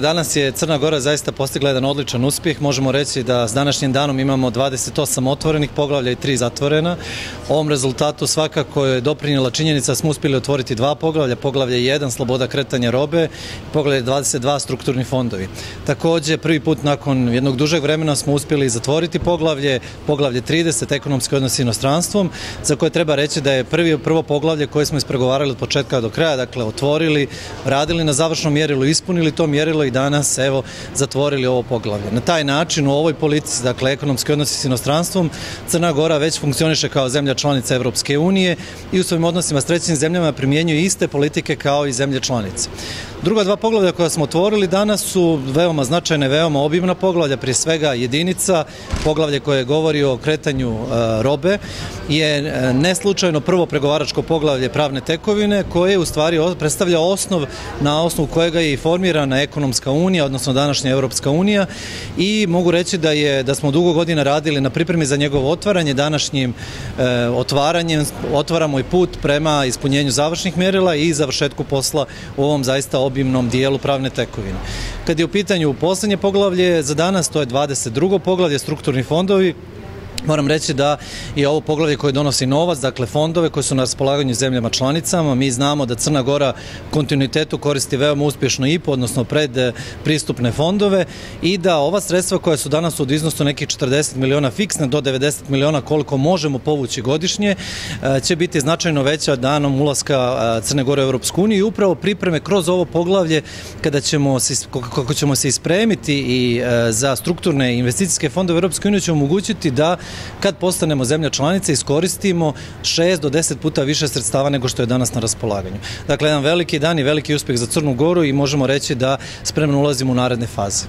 Danas je Crna Gora zaista postigla jedan odličan uspjeh. Možemo reći da s današnjim danom imamo 28 otvorenih poglavlja i 3 zatvorena. Ovom rezultatu svakako je doprinjela činjenica smo uspjeli otvoriti dva poglavlja. Poglavlje 1, sloboda kretanja robe, poglavlje 22, strukturni fondovi. Također, prvi put nakon jednog dužeg vremena smo uspjeli zatvoriti poglavlje, poglavlje 30, ekonomski odnos s inostranstvom, za koje treba reći da je prvi, prvo poglavlje koje smo ispregovarali od početka do kraja, dakle otvorili, radili na završnom mjerilu, ispunili to mjerilo i danas evo zatvorili ovo poglavlje. Na taj način u ovoj politici, dakle ekonomski odnosi s inostranstvom, Crna Gora već funkcioniše kao zemlja članica Europske unije i u svojim odnosima s trećim zemljama primjenjuje iste politike kao i zemlje članice. Druga dva poglavlja koja smo otvorili danas su veoma značajne, veoma obimna poglavlja, prije svega jedinica, poglavlje koje govori o kretanju e, robe, je e, neslučajno prvo pregovaračko poglavlje pravne tekovine koje u stvari predstavlja osnov na osnovu kojega je i formirana ekonomska unija, odnosno današnja Europska unija i mogu reći da je da smo dugo godina radili na pripremi za njegovo otvaranje, današnjim e, otvaranjem otvaramo i put prema ispunjenju završnih mjerila i završetku posla u ovom zaista obimnom dijelu pravne tekovine. Kad je u pitanju posljednje poglavlje, za danas to je 22. poglavlje, strukturni fondovi, Moram reći da je ovo poglavlje koje donosi novac, dakle fondove koji su na raspolaganju zemljama članicama. Mi znamo da Crna Gora kontinuitetu koristi veoma uspješno IPO, odnosno pred eh, pristupne fondove i da ova sredstva koja su danas od iznosu nekih 40 miliona fiksne do 90 miliona koliko možemo povući godišnje eh, će biti značajno veća danom ulaska eh, Crne Gore u Europsku uniju i upravo pripreme kroz ovo poglavlje kada ćemo kako ćemo se ispremiti i za strukturne investicijske fondove Europske unije će omogućiti da kad postanemo zemlja članica iskoristimo 6 do 10 puta više sredstava nego što je danas na raspolaganju. Dakle, jedan veliki dan i veliki uspjeh za Crnu Goru i možemo reći da spremno ulazimo u naredne faze.